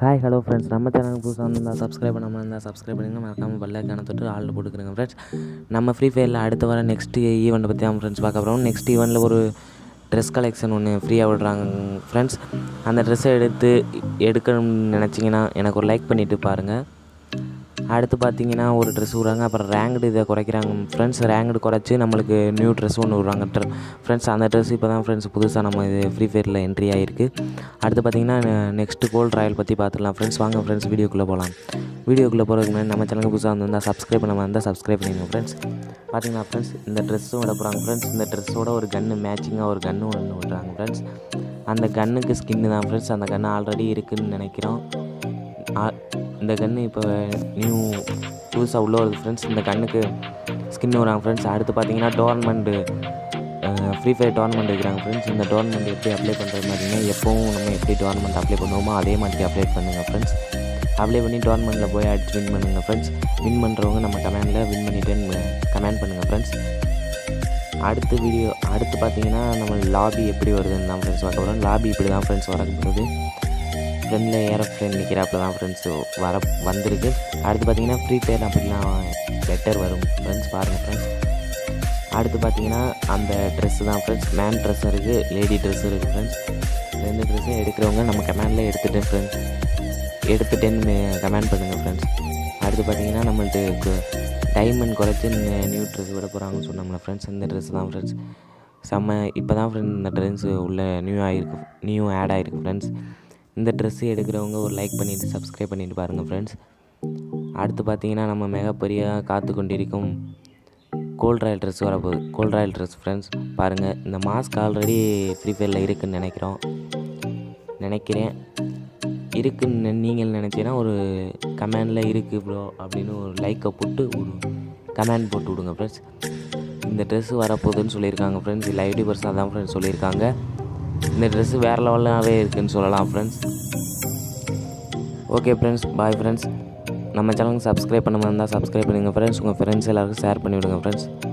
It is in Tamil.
ஹாய் ஹலோ ஃப்ரெண்ட்ஸ் நம்ம சேனலுக்கு புதுசாக வந்திருந்தால் சப்ஸ்கிரைப் பண்ணாமல் இருந்தால் சப்ஸ்கிரைப் பண்ணிங்க மறக்காமல் பெல்லைக்கான தொட்டு ஆளில் போட்டுக்கிறேங்க ஃப்ரெண்ட்ஸ் நம்ம ஃப்ரீ ஃபயரில் அடுத்த வர நெக்ஸ்ட் ஈவெண்ட்டை பற்றி தான் ஃப்ரெண்ட்ஸ் பார்க்க போகிறோம் நெக்ஸ்ட் ஈவெண்ட்டில் ஒரு ட்ரெஸ் கலெக்ஷன் ஒன்று ஃப்ரீயாக விடுறாங்க ஃப்ரெண்ட்ஸ் அந்த ட்ரெஸ்ஸை எடுத்து எடுக்கணும்னு நினச்சிங்கன்னா எனக்கு ஒரு லைக் பண்ணிவிட்டு பாருங்கள் அடுத்து பார்த்தீங்கன்னா ஒரு ட்ரெஸ் விடுறாங்க. அப்புறம் ரேங்க்டு இதை குறைக்கிறாங்க. ஃப்ரெண்ட்ஸ் ரேங்க்டு குறைச்சி நம்மளுக்கு நியூ ட்ரெஸ் ஒன்று விடுறாங்க. ஃப்ரெண்ட்ஸ் அந்த ட்ரெஸ் இப்போ தான் ஃப்ரெண்ட்ஸ் புதுசாக நம்ம இது ஃப்ரீ ஃபயரில் என்ட்ரி ஆகிருக்கு அடுத்து பார்த்தீங்கன்னா நெக்ஸ்ட்டு கோல்ட் ராயல் பற்றி பார்த்துக்கலாம் ஃப்ரெண்ட்ஸ் வாங்க ஃப்ரெண்ட்ஸ் வீடியோக்குள்ளே போகலாம் வீடியோக்குள்ளே போகிறதுக்கு முன்னாடி நம்ம சேனலுக்கு புதுசாக வந்திருந்தால் சப்ஸ்கிரைப் பண்ணாமல் இருந்தால் சப்ஸ்கிரைப் பண்ணிடுங்க ஃப்ரெண்ட்ஸ் பார்த்தீங்கன்னா ஃப்ரெண்ட்ஸ் இந்த ட்ரெஸ்ஸும் விட போகிறாங்க ஃப்ரெண்ட்ஸ் இந்த ட்ரெஸ்ஸோட ஒரு கன்று மேட்சிங்காக ஒரு கன்று ஒன்று விட்றாங்க ஃப்ரெண்ட்ஸ் அந்த கன்னுக்கு ஸ்கின்னு தான் ஃப்ரெண்ட்ஸ் அந்த கன்று ஆல்ரெடி இருக்குதுன்னு நினைக்கிறோம். ஆ- இந்த கன்று இப்போ நியூ புதுசாக உள்ள வருது ஃப்ரெண்ட்ஸ் இந்த கண்ணுக்கு ஸ்கின் வராங்க ஃப்ரெண்ட்ஸ் அடுத்து பார்த்தீங்கன்னா டோர்னமெண்ட்டு ஃப்ரீ ஃபயர் டோர்னமெண்ட் வைக்கிறாங்க ஃப்ரெண்ட்ஸ் இந்த டோர்னமெண்ட் எப்படி அப்ளை பண்ணுறது பார்த்தீங்கன்னா எப்போவும் நம்ம எப்படி டோர்னமெண்ட் அப்ளை பண்ணுவோமோ அதே மாதிரி அப்ளை பண்ணுங்கள் ஃப்ரெண்ட்ஸ் அப்ளை பண்ணி டோர்னமெண்ட்டில் போய் அடிச்சு வின் பண்ணுங்கள் ஃப்ரெண்ட்ஸ் வின் பண்ணுறவங்க நம்ம கமெண்டில் வின் பண்ணிட்டேன்னு கமெண்ட் பண்ணுங்கள் ஃப்ரெண்ட்ஸ் அடுத்த வீடியோ அடுத்து பார்த்தீங்கன்னா நம்ம லாபி எப்படி வருதுன்னு தான் ஃப்ரெண்ட்ஸ் பார்க்க போகிறோம் லாபி இப்படி தான் ஃப்ரெண்ட்ஸ் வரப்போகுது ஃப்ரெண்டில் ஏரோப்ளேன் நிற்கிறாப்பில் தான் ஃப்ரெண்ட்ஸ் வர வந்திருக்கு. அடுத்து பார்த்தீங்கன்னா ஃப்ரீ ஃபயர் அப்படின்னா லெட்டர் வரும். ஃப்ரெண்ட்ஸ் பாருங்கள் ஃப்ரெண்ட்ஸ் அடுத்து பார்த்தீங்கன்னா அந்த ட்ரெஸ்ஸு தான் ஃப்ரெண்ட்ஸ் மேன் ட்ரெஸ் இருக்குது லேடி ட்ரெஸ்ஸும் இருக்குது ஃப்ரெண்ட்ஸ் ரெண்டு ட்ரெஸ்ஸும் எடுக்கிறவங்க நம்ம கமெண்டில் எடுத்துகிட்டு ஃப்ரெண்ட்ஸ் எடுத்துட்டேன்னு கமெண்ட் பண்ணுங்கள் ஃப்ரெண்ட்ஸ் அடுத்து பார்த்தீங்கன்னா நம்மள்ட்ட டைமண்ட் குறைச்சி நியூ ட்ரெஸ் விட போகிறாங்கன்னு சொன்னோம்ல ஃப்ரெண்ட்ஸ் இந்த ட்ரெஸ் தான் ஃப்ரெண்ட்ஸ் செம்ம இப்போ தான் ஃப்ரெண்ட்ஸ் இந்த ட்ரெஸ் உள்ள நியூ ஆகிருக்கு நியூ ஆட் ஆகிருக்கு ஃப்ரெண்ட்ஸ் இந்த ட்ரெஸ்ஸு எடுக்கிறவங்க ஒரு லைக் பண்ணிவிட்டு சப்ஸ்கிரைப் பண்ணிவிட்டு பாருங்கள் ஃப்ரெண்ட்ஸ் அடுத்து பார்த்தீங்கன்னா நம்ம மிகப்பெரிய காத்து கொண்டிருக்கும் கோல்ட் ராயல் ட்ரெஸ் வரப்போகுது. கோல்ட் ராயல் ட்ரெஸ் ஃப்ரெண்ட்ஸ் பாருங்கள் இந்த மாஸ்க் ஆல்ரெடி ஃப்ரீ ஃபயரில் இருக்குதுன்னு நினைக்கிறோம். நினைக்கிறேன். இருக்குன்னு நீங்கள் நினச்சீங்கன்னா ஒரு கமெண்டில் இருக்குது ப்ரோ அப்படின்னு ஒரு லைக்கை போட்டு ஒரு கமெண்ட் போட்டு விடுங்க ஃப்ரெண்ட்ஸ் இந்த ட்ரெஸ்ஸு வரப்போகுதுன்னு சொல்லியிருக்காங்க ஃப்ரெண்ட்ஸ் இல்லை ஐடி தான் ஃப்ரெண்ட்ஸ் சொல்லியிருக்காங்க. இந்த ட்ரெஸ்ஸு வேறு லெவலாகவே இருக்குதுன்னு சொல்லலாம் friends okay friends bye friends நம்ம சேனலுக்கு சப்ஸ்கிரைப் பண்ணாமல் இருந்தால் சப்ஸ்கிரைப் பண்ணுங்கள் ஃப்ரெண்ட்ஸ் உங்கள் ஃப்ரெண்ட்ஸ் எல்லாருக்கும் ஷேர் பண்ணிவிடுங்க ஃப்ரெண்ட்ஸ்